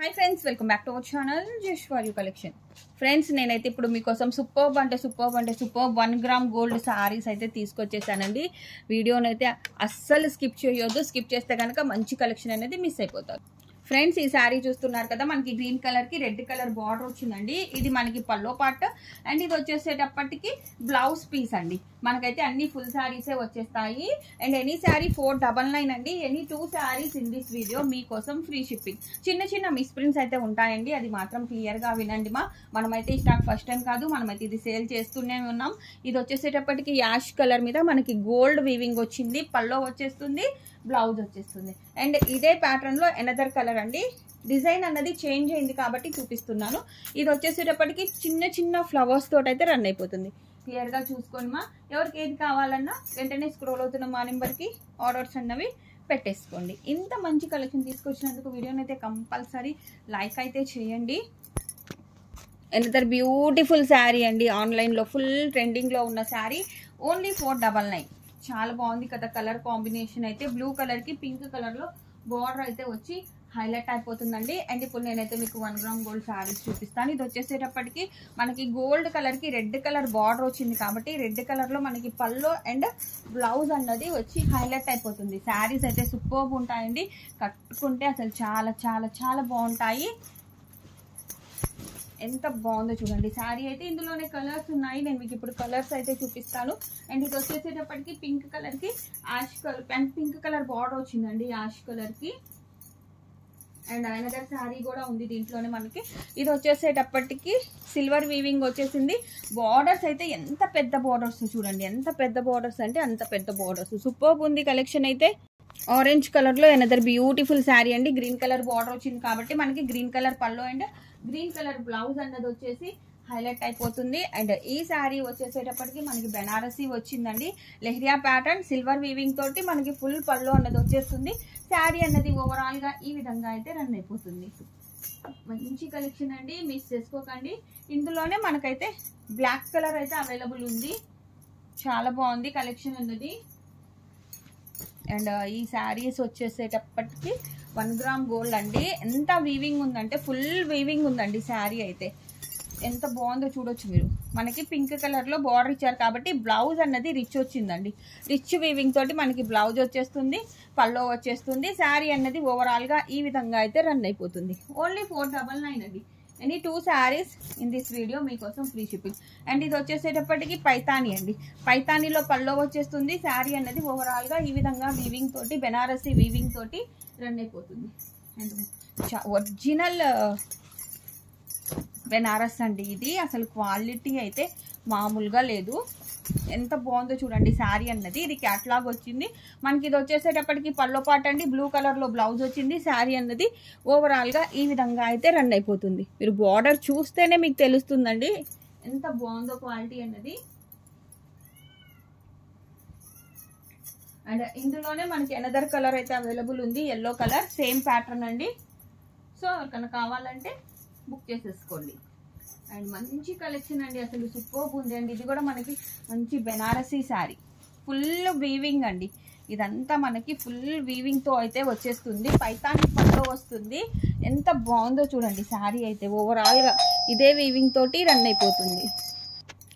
Hi friends welcome back to our channel just for you collection friends నేనైతే ఇప్పుడు మీకోసం superb అంటే superb అంటే super one gram gold saris అయితే తీసుకొచ్చేసానండి. వీడియోనైతే అస్సలు స్కిప్ చేయొద్దు. స్కిప్ చేస్తే కనుక మంచి కలెక్షన్ అనేది మిస్ అయిపోతారు. ఫ్రెండ్స్ ఈ శారీ చూస్తున్నారు కదా మనకి గ్రీన్ కలర్కి రెడ్ కలర్ బార్డర్ వచ్చిందండి. ఇది మనకి పల్లో పార్ట్. అండ్ ఇది వచ్చేసేటప్పటికి బ్లౌజ్ పీస్ అండి. మనకైతే అన్ని ఫుల్ శారీసే వచ్చేస్తాయి. And any sari four double nine అండి. Any two saris in this video మీకోసం ఫ్రీ షిప్పింగ్. చిన్న చిన్న మిస్ప్రింట్స్ అయితే ఉంటాయండి. అది మాత్రం క్లియర్గా వినండి మా. మనమైతే ఈ స్టాక్ ఫస్ట్ టైం కాదు మనమైతే ఇది సేల్ చేస్తూనే ఉన్నాం. ఇది వచ్చేసేటప్పటికి యాష్ కలర్ మీద మనకి గోల్డ్ వీవింగ్ వచ్చింది. పల్లో వచ్చేస్తుంది బ్లౌజ్ వచ్చేస్తుంది. అండ్ ఇదే ప్యాటర్న్లో ఎనదర్ కలర్ చూడండి. డిజైన్ అన్నది చేంజ్ అయింది కాబట్టి చూపిస్తున్నాను. ఇది వచ్చేసేటప్పటికి చిన్న చిన్న ఫ్లవర్స్ తోటి అయితే రన్ అయిపోతుంది. క్లియర్గా చూసుకోనిమా. ఎవరికి ఏది కావాలన్నా వెంటనే స్క్రోల్ అవుతున్న మా నెంబర్కి ఆర్డర్స్ అన్నవి పెట్టేసుకోండి. ఇంత మంచి కలెక్షన్ తీసుకొచ్చినందుకు వీడియోని అయితే కంపల్సరీ లైక్ అయితే చేయండి. ఎనదర్ బ్యూటిఫుల్ శారీ అండి. ఆన్లైన్లో ఫుల్ ట్రెండింగ్లో ఉన్న sari only four double nine చాలా బాగుంది కదా కలర్ కాంబినేషన్ అయితే. బ్లూ కలర్కి పింక్ కలర్లో బార్డర్ అయితే వచ్చి హైలైట్ అయిపోతుందండి. అండ్ ఇప్పుడు నేనైతే మీకు వన్ గ్రామ్ గోల్డ్ శారీస్ చూపిస్తాను. ఇది వచ్చేసేటప్పటికి మనకి గోల్డ్ కలర్కి రెడ్ కలర్ బార్డర్ వచ్చింది కాబట్టి రెడ్ కలర్లో మనకి పల్లో అండ్ బ్లౌజ్ అన్నది వచ్చి హైలైట్ అయిపోతుంది. శారీస్ అయితే సూపర్బ్ ఉంటాయండి. కట్టుకుంటే అసలు చాలా చాలా చాలా బాగుంటాయి. ఎంత బాగుందో చూడండి. శారీ అయితే ఇందులోనే కలర్స్ ఉన్నాయి. నేను మీకు ఇప్పుడు కలర్స్ అయితే చూపిస్తాను. అండ్ ఇది వచ్చేసేటప్పటికి పింక్ కలర్కి ash colour and pink colour border వచ్చిందండి యాష్ కలర్కి అండ్ అండ్ అనదర్ శారీ కూడా ఉంది దీంట్లోనే మనకి. ఇది వచ్చేసేటప్పటికి సిల్వర్ వీవింగ్ వచ్చేసింది. బార్డర్స్ అయితే ఎంత పెద్ద బార్డర్స్ చూడండి. ఎంత పెద్ద బార్డర్స్ అంటే అంత పెద్ద బార్డర్స్ సూపర్ ఉంది కలెక్షన్ అయితే. ఆరెంజ్ కలర్లో ఎనదర్ బ్యూటిఫుల్ శారీ అండి. గ్రీన్ కలర్ బార్డర్ వచ్చింది కాబట్టి మనకి green colour pallu and green colour blouse అన్నది వచ్చేసి హైలైట్ అయిపోతుంది. అండ్ ఈ శారీ వచ్చేసేటప్పటికి మనకి బెనారసీ వచ్చిందండి. లెహ్రియా ప్యాటర్న్ సిల్వర్ వీవింగ్ తోటి మనకి ఫుల్ పళ్ళు అన్నది వచ్చేస్తుంది. శారీ అన్నది ఓవరాల్గా ఈ విధంగా అయితే రన్ అయిపోతుంది. మంచి కలెక్షన్ అండి. మిస్ చేసుకోకండి. ఇందులోనే మనకైతే బ్లాక్ కలర్ అయితే అవైలబుల్ ఉంది. చాలా బాగుంది కలెక్షన్ అన్నది. అండ్ ఈ శారీస్ వచ్చేసేటప్పటికి వన్ గ్రామ్ గోల్డ్ అండి. ఎంత వీవింగ్ ఉందంటే ఫుల్ వీవింగ్ ఉందండి శారీ అయితే. ఎంత బాగుందో చూడొచ్చు మీరు. మనకి పింక్ కలర్లో బార్డర్ ఇచ్చారు కాబట్టి బ్లౌజ్ అన్నది రిచ్ వచ్చిందండి. రిచ్ వీవింగ్ తోటి మనకి బ్లౌజ్ వచ్చేస్తుంది పల్లో వచ్చేస్తుంది శారీ అన్నది ఓవరాల్గా ఈ విధంగా అయితే రన్ అయిపోతుంది. ఓన్లీ ఫోర్ డబల్ నైన్ అండి. Any two saris in this video మీకోసం ఫ్రీ షిప్పింగ్ అండ్ ఇది వచ్చేసేటప్పటికి పైతాని అండి. పైతానీలో పల్లో వచ్చేస్తుంది శారీ అన్నది ఓవరాల్గా ఈ విధంగా వీవింగ్ తోటి బెనారసీ వీవింగ్ తోటి రన్ అయిపోతుంది. అండ్ ఒరిజినల్ బెనారస్ అండి ఇది. అసలు క్వాలిటీ అయితే మామూలుగా లేదు. ఎంత బాగుందో చూడండి శారీ అన్నది. ఇది క్యాట్లాగ్ వచ్చింది. మనకి ఇది వచ్చేసేటప్పటికి పల్లో పాట అండి. బ్లూ కలర్లో బ్లౌజ్ వచ్చింది శారీ అన్నది. ఓవరాల్గా ఈ విధంగా అయితే రన్ అయిపోతుంది. మీరు బార్డర్ చూస్తేనే మీకు తెలుస్తుందండి. ఎంత బాగుందో క్వాలిటీ అన్నది. అండ్ ఇందులోనే మనకి ఎనదర్ కలర్ అయితే అవైలబుల్ ఉంది. ఎల్లో కలర్ సేమ్ ప్యాటర్న్ అండి. సో ఎవరికైనా కావాలంటే బుక్ చేసేసుకోండి. అండ్ మంచి కలెక్షన్ అండి అసలు సూపర్బ్ ఉంది అండి. ఇది కూడా మనకి మంచి బెనారసీ శారీ. ఫుల్ వీవింగ్ అండి. ఇదంతా మనకి ఫుల్ వీవింగ్తో అయితే వచ్చేస్తుంది. పైతాని పట్లో వస్తుంది. ఎంత బాగుందో చూడండి శారీ అయితే. ఓవరాల్గా ఇదే వీవింగ్ తోటి రన్ అయిపోతుంది.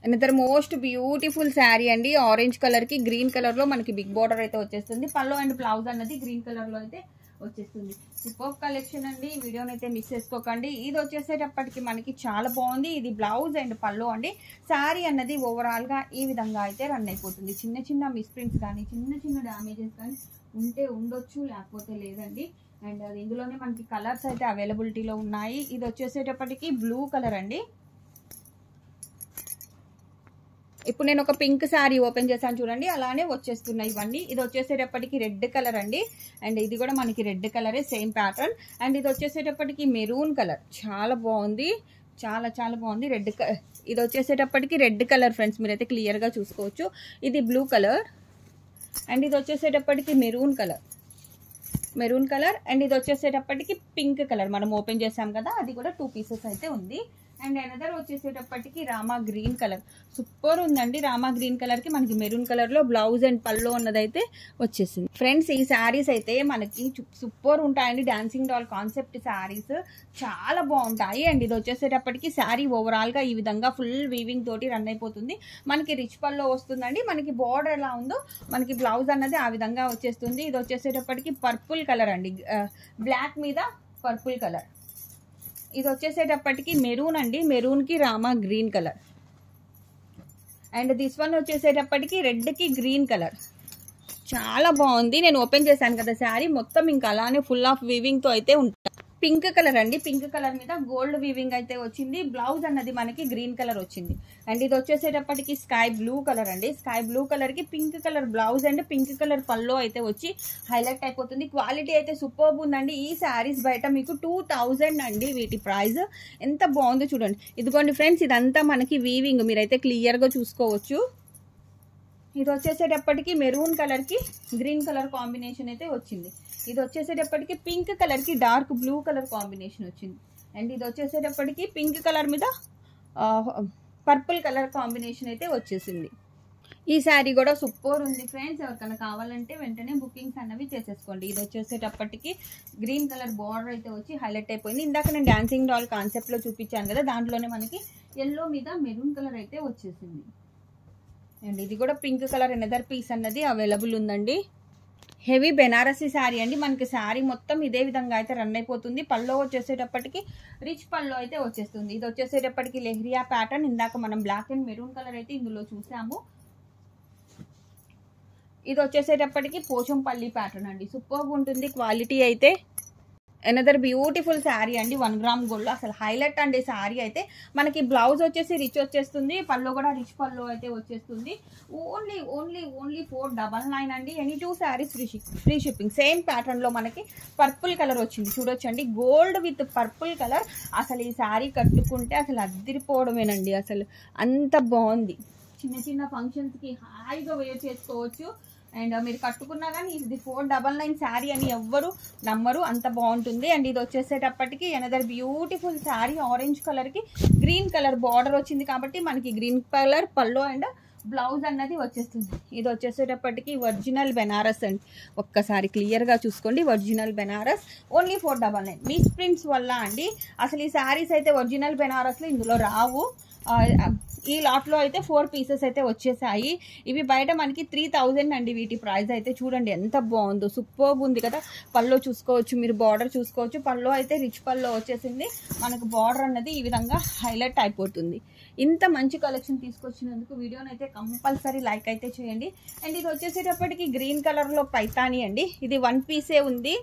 అండ్ మోస్ట్ బ్యూటిఫుల్ శారీ అండి. ఆరెంజ్ కలర్కి గ్రీన్ కలర్లో మనకి బిగ్ బార్డర్ అయితే వచ్చేస్తుంది. పల్లో అండ్ బ్లౌజ్ అన్నది గ్రీన్ కలర్లో అయితే వచ్చేస్తుంది. సూపర్ కలెక్షన్ అండి ఈ వీడియోని అయితే మిస్ చేసుకోకండి. ఇది వచ్చేసేటప్పటికి మనకి చాలా బాగుంది. ఇది బ్లౌజ్ అండ్ పళ్ళు అండి. శారీ అన్నది ఓవరాల్గా ఈ విధంగా అయితే రన్ అయిపోతుంది. చిన్న చిన్న మిస్ప్రింట్స్ కానీ చిన్న చిన్న డ్యామేజెస్ కానీ ఉంటే ఉండొచ్చు లేకపోతే లేదండి. అండ్ అది ఇందులోనే మనకి కలర్స్ అయితే అవైలబిలిటీలో ఉన్నాయి. ఇది వచ్చేసేటప్పటికి బ్లూ కలర్ అండి. ఇప్పుడు నేను ఒక పింక్ శారీ ఓపెన్ చేశాను చూడండి అలానే వచ్చేస్తున్నాయి ఇవన్నీ. ఇది వచ్చేసేటప్పటికి రెడ్ కలర్ అండి. అండ్ ఇది కూడా మనకి రెడ్ కలరే సేమ్ ప్యాటర్న్ అండ్ ఇది వచ్చేసేటప్పటికి మెరూన్ కలర్ చాలా బాగుంది. చాలా చాలా బాగుంది రెడ్ ఇది వచ్చేసేటప్పటికి రెడ్ కలర్ ఫ్రెండ్స్ మీరైతే క్లియర్గా చూసుకోవచ్చు. ఇది బ్లూ కలర్ అండ్ ఇది వచ్చేసేటప్పటికి maroon colour maroon colour and ఇది వచ్చేసేటప్పటికి పింక్ కలర్ మనం ఓపెన్ చేసాం కదా అది కూడా టూ పీసెస్ అయితే ఉంది. అండ్ అనదర్ వచ్చేసేటప్పటికి రామా గ్రీన్ కలర్ సూపర్ ఉందండి రామా గ్రీన్ కలర్కి. మనకి మెరూన్ కలర్లో బ్లౌజ్ అండ్ పల్లో ఉన్నదైతే వచ్చేసింది. ఫ్రెండ్స్ ఈ శారీస్ అయితే మనకి సూపర్ ఉంటాయండి. డాన్సింగ్ డాల్ కాన్సెప్ట్ శారీస్ చాలా బాగుంటాయి. అండ్ ఇది వచ్చేసేటప్పటికి శారీ ఓవరాల్గా ఈ విధంగా ఫుల్ వీవింగ్ తోటి రన్ అయిపోతుంది. మనకి రిచ్ పల్లో వస్తుందండి. మనకి బార్డర్ ఎలా ఉందో మనకి బ్లౌజ్ అన్నది ఆ విధంగా వచ్చేస్తుంది. ఇది వచ్చేసేటప్పటికి పర్పుల్ కలర్ అండి. Uh, బ్లాక్ మీద పర్పుల్ కలర్ ఇది వచ్చేసేటప్పటికి మెరూన్ అండి. మెరూన్కి Rama green colour. And this one వచ్చేసేటప్పటికి రెడ్కి గ్రీన్ కలర్. చాలా బాగుంది. నేను ఓపెన్ చేశాను కదా శారీ. మొత్తం ఇంకా అలానే ఫుల్ ఆఫ్ వీవింగ్తో అయితే ఉంటుంది. పింక్ కలర్ అండి. పింక్ కలర్ మీద గోల్డ్ వీవింగ్ అయితే వచ్చింది. బ్లౌజ్ అన్నది మనకి గ్రీన్ కలర్ వచ్చింది. అండ్ ఇది వచ్చేసేటప్పటికి స్కై బ్లూ కలర్ అండి. స్కై బ్లూ కలర్కి pink colour blouse and pink colour pallu అయితే వచ్చి హైలైట్ అయిపోతుంది. క్వాలిటీ అయితే సూపర్ ఉందండి. ఈ శారీస్ బయట మీకు టూ అండి వీటి ప్రైస్. ఎంత బాగుందో చూడండి. ఇదిగోండి ఫ్రెండ్స్ ఇదంతా మనకి వీవింగ్. మీరైతే క్లియర్గా చూసుకోవచ్చు. ఇది వచ్చేసేటప్పటికి మెరూన్ కలర్కి గ్రీన్ కలర్ కాంబినేషన్ అయితే వచ్చింది. ఇది వచ్చేసేటప్పటికి పింక్ కలర్కి డార్క్ బ్లూ కలర్ కాంబినేషన్ వచ్చింది. అండ్ ఇది వచ్చేసేటప్పటికి పింక్ కలర్ మీద పర్పుల్ కలర్ కాంబినేషన్ అయితే వచ్చేసింది. ఈ శారీ కూడా సూపర్ ఉంది ఫ్రెండ్స్. ఎవరికైనా కావాలంటే వెంటనే బుకింగ్స్ అన్నవి చేసేసుకోండి. ఇది వచ్చేసేటప్పటికి గ్రీన్ కలర్ బార్డర్ అయితే వచ్చి హైలైట్ అయిపోయింది. ఇందాక నేను డాన్సింగ్ డాల్ కాన్సెప్ట్లో చూపించాను కదా దాంట్లోనే మనకి ఎల్లో మీద మెరూన్ కలర్ అయితే వచ్చేసింది. అండ్ ఇది కూడా పింక్ కలర్ ఎనదర్ పీస్ అన్నది అవైలబుల్ ఉందండి. హెవీ బెనారసీ శారీ అండి. మనకి శారీ మొత్తం ఇదే విధంగా అయితే రన్ అయిపోతుంది. పల్లో వచ్చేసేటప్పటికి రిచ్ పల్లో అయితే వచ్చేస్తుంది. ఇది వచ్చేసేటప్పటికి లెహ్రియా ప్యాటర్న్ ఇందాక మనం బ్లాక్ అండ్ మెరూన్ కలర్ అయితే ఇందులో చూసాము. ఇది వచ్చేసేటప్పటికి పోచంపల్లి ప్యాటర్న్ అండి. సూపర్గా ఉంటుంది. క్వాలిటీ అయితే ఎనదర్ బ్యూటిఫుల్ శారీ అండి. వన్ గ్రామ్ గోల్డ్ అసలు హైలైట్ అండి శారీ అయితే. మనకి బ్లౌజ్ వచ్చేసి రిచ్ వచ్చేస్తుంది. పళ్ళు కూడా రిచ్ పళ్ళు అయితే వచ్చేస్తుంది. Only only only four double nine అండి. Any two saris free free shipping same ప్యాటర్న్లో మనకి పర్పుల్ కలర్ వచ్చింది. చూడొచ్చండి. గోల్డ్ విత్ పర్పుల్ కలర్ అసలు ఈ శారీ కట్టుకుంటే అసలు అద్దరిపోవడమేనండి. అసలు అంత బాగుంది. చిన్న చిన్న ఫంక్షన్స్కి హాయిగా వేర్ చేసుకోవచ్చు. అండ్ మీరు కట్టుకున్నా కానీ ఇది ఫోర్ డబల్ నైన్ శారీ అని ఎవ్వరు నమ్మరు. అంత బాగుంటుంది. అండ్ ఇది వచ్చేసేటప్పటికి ఎనదర్ బ్యూటిఫుల్ శారీ ఆరెంజ్ కలర్కి గ్రీన్ కలర్ బార్డర్ వచ్చింది కాబట్టి మనకి green colour pallu and blouse అన్నది వచ్చేస్తుంది. ఇది వచ్చేసేటప్పటికి ఒరిజినల్ బెనారస్ అండి. ఒక్కసారి క్లియర్గా చూసుకోండి. Original Banaras only four double nine misprints వల్ల అండి. అసలు ఈ శారీస్ అయితే ఒరిజినల్ బెనారస్లో ఇందులో రావు. ఈ లాట్లో అయితే ఫోర్ పీసెస్ అయితే వచ్చేసాయి. ఇవి బయట మనకి త్రీ థౌజండ్ అండి వీటి ప్రైస్ అయితే. చూడండి ఎంత బాగుందో సూపర్ ఉంది కదా. పల్లో చూసుకోవచ్చు మీరు బార్డర్ చూసుకోవచ్చు. పల్లో అయితే రిచ్ పల్లో వచ్చేసింది. మనకు బార్డర్ అన్నది ఈ విధంగా హైలైట్ అయిపోతుంది. ఇంత మంచి కలెక్షన్ తీసుకొచ్చినందుకు వీడియోని అయితే కంపల్సరీ లైక్ అయితే చేయండి. అండ్ ఇది వచ్చేసేటప్పటికి గ్రీన్ కలర్లో పైతాని అండి. ఇది వన్ పీసే ఉంది.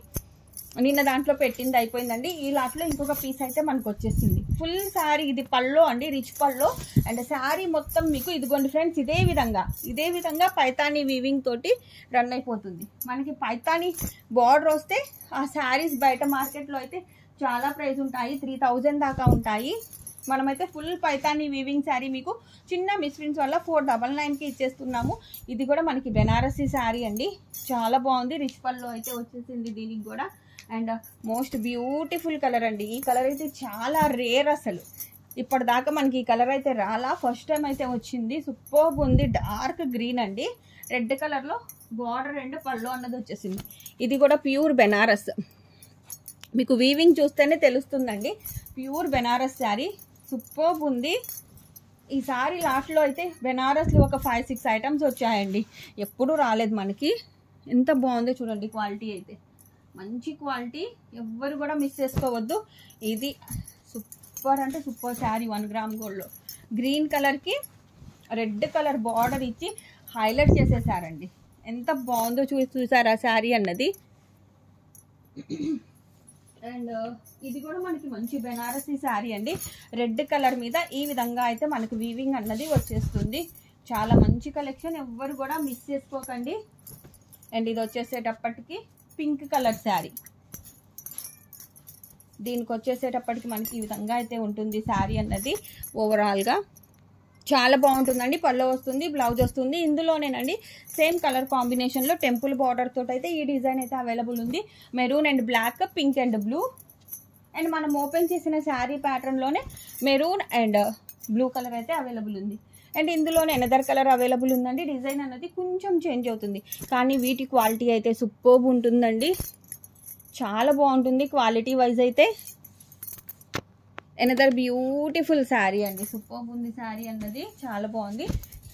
నిన్న దాంట్లో పెట్టింది అయిపోయిందండి. ఈ లాట్లో ఇంకొక పీస్ అయితే మనకు వచ్చేసింది. ఫుల్ శారీ ఇది పల్లో అండి రిచ్ పల్లో అండ్ శారీ మొత్తం మీకు ఇదిగోండి ఫ్రెండ్స్ ఇదే విధంగా ఇదే విధంగా పైతానీ వీవింగ్ తోటి రన్ అయిపోతుంది. మనకి పైతానీ బార్డర్ వస్తే ఆ శారీస్ బయట మార్కెట్లో అయితే చాలా ప్రైస్ ఉంటాయి. త్రీ థౌజండ్ దాకా ఉంటాయి. మనమైతే ఫుల్ పైతానీ వీవింగ్ శారీ మీకు చిన్న మిస్ప్రింట్స్ వల్ల ఫోర్ డబల్ నైన్కి ఇచ్చేస్తున్నాము. ఇది కూడా మనకి బెనారసీ శారీ అండి. చాలా బాగుంది. రిచ్ పల్లో అయితే వచ్చేసింది దీనికి కూడా. అండ్ మోస్ట్ బ్యూటిఫుల్ కలర్ అండి. ఈ కలర్ అయితే చాలా రేర్ అసలు. ఇప్పటిదాకా మనకి ఈ కలర్ అయితే రాలా. ఫస్ట్ టైం అయితే వచ్చింది. సూపర్ ఉంది. డార్క్ గ్రీన్ అండి. రెడ్ కలర్లో బార్డర్ అండ్ పళ్ళు అన్నది వచ్చేసింది. ఇది కూడా ప్యూర్ బెనారస్. మీకు వీవింగ్ చూస్తేనే తెలుస్తుందండి. ప్యూర్ బెనారస్ శారీ. సూపర్ ఉంది. ఈ సారీ లాస్ట్లో అయితే బెనారస్లో ఒక ఫైవ్ సిక్స్ ఐటమ్స్ వచ్చాయండి. ఎప్పుడూ రాలేదు మనకి. ఎంత బాగుందో చూడండి క్వాలిటీ అయితే. మంచి క్వాలిటీ ఎవ్వరు కూడా మిస్ చేసుకోవద్దు. ఇది సూపర్ అంటే సూపర్ శారీ వన్ గ్రామ్ గోల్డ్లో గ్రీన్ కలర్కి రెడ్ కలర్ బార్డర్ ఇచ్చి హైలైట్ చేసేసారండి. ఎంత బాగుందో చూ చూసారా శారీ అన్నది. అండ్ ఇది కూడా మనకి మంచి బెనారసీ శారీ అండి. రెడ్ కలర్ మీద ఈ విధంగా అయితే మనకు వీవింగ్ అన్నది వచ్చేస్తుంది. చాలా మంచి కలెక్షన్ ఎవ్వరు కూడా మిస్ చేసుకోకండి. అండ్ ఇది వచ్చేసేటప్పటికి పింక్ కలర్ శారీ. దీనికి వచ్చేసేటప్పటికి మనకి ఈ విధంగా అయితే ఉంటుంది శారీ అన్నది. ఓవరాల్గా చాలా బాగుంటుందండి. పళ్ళు వస్తుంది బ్లౌజ్ వస్తుంది. ఇందులోనేనండి సేమ్ కలర్ కాంబినేషన్లో టెంపుల్ బార్డర్ తోటి అయితే ఈ డిజైన్ అయితే అవైలబుల్ ఉంది. Maroon and black pink and blue. And మనం ఓపెన్ చేసిన శారీ ప్యాటర్న్లోనే మెరూన్ అండ్ బ్లూ కలర్ అయితే అవైలబుల్ ఉంది. అండ్ ఇందులోనే ఎనదర్ కలర్ అవైలబుల్ ఉందండి. డిజైన్ అన్నది కొంచెం చేంజ్ అవుతుంది. కానీ వీటి క్వాలిటీ అయితే సూపర్బ్ ఉంటుందండి. చాలా బాగుంటుంది క్వాలిటీ వైజ్ అయితే. ఎనదర్ బ్యూటిఫుల్ శారీ అండి. సూపర్బ్ ఉంది శారీ అన్నది. చాలా బాగుంది.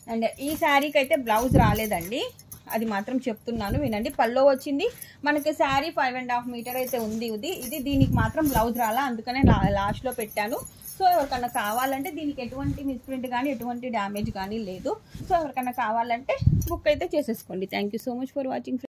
అండ్ ఈ శారీకి అయితే బ్లౌజ్ రాలేదండి. అది మాత్రం చెప్తున్నాను వినండి. పల్లో వచ్చింది. మనకి sari five and half metre అయితే ఉంది. ఇది ఇది దీనికి మాత్రం బ్లౌజ్ రాలా. అందుకనే లా- లాస్ట్లో పెట్టాను. సో ఎవరికన్నా కావాలంటే దీనికి ఎటువంటి మిస్ప్రింట్ కానీ ఎటువంటి డ్యామేజ్ కానీ లేదు. సో ఎవరికన్నా కావాలంటే బుక్ అయితే చేసేసుకోండి. Thank you so much for watching